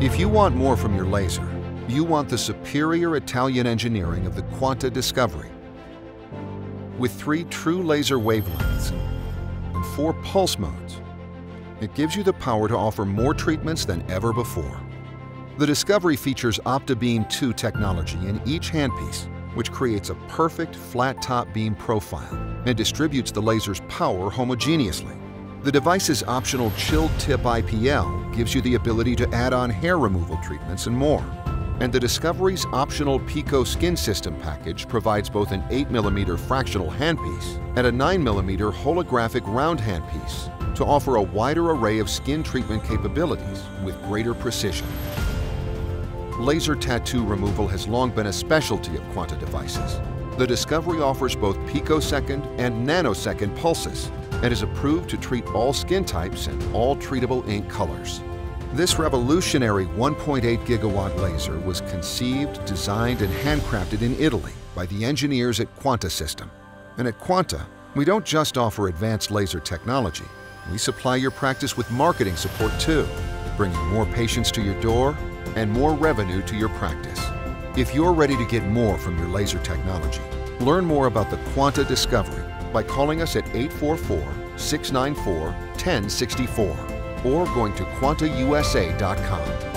If you want more from your laser, you want the superior Italian engineering of the Quanta Discovery. With three true laser wavelengths and four pulse modes, it gives you the power to offer more treatments than ever before. The Discovery features OptiBeam 2 technology in each handpiece, which creates a perfect flat top beam profile and distributes the laser's power homogeneously. The device's optional chilled tip IPL gives you the ability to add on hair removal treatments and more. And the Discovery's optional Pico Skin System package provides both an 8mm fractional handpiece and a 9mm holographic round handpiece to offer a wider array of skin treatment capabilities with greater precision. Laser tattoo removal has long been a specialty of Quanta devices. The Discovery offers both picosecond and nanosecond pulses and is approved to treat all skin types and all treatable ink colors. This revolutionary 1.8 gigawatt laser was conceived, designed, and handcrafted in Italy by the engineers at Quanta System. And at Quanta, we don't just offer advanced laser technology, we supply your practice with marketing support too, bringing more patients to your door and more revenue to your practice. If you're ready to get more from your laser technology, learn more about the Quanta Discovery by calling us at 844-694-1064 or going to quantausa.com.